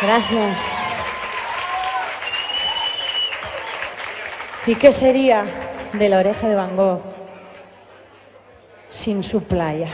Gracias. ¿Y qué sería de la oreja de Van Gogh sin su playa?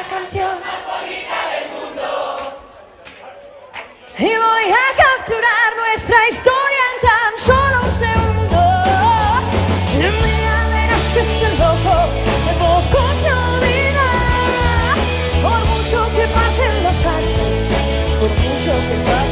la canción más bonita del mundo. Y voy a capturar nuestra historia en tan solo un segundo. Mira, verás que este loco de poco se olvida. Por mucho que pasen los años, por mucho que pasen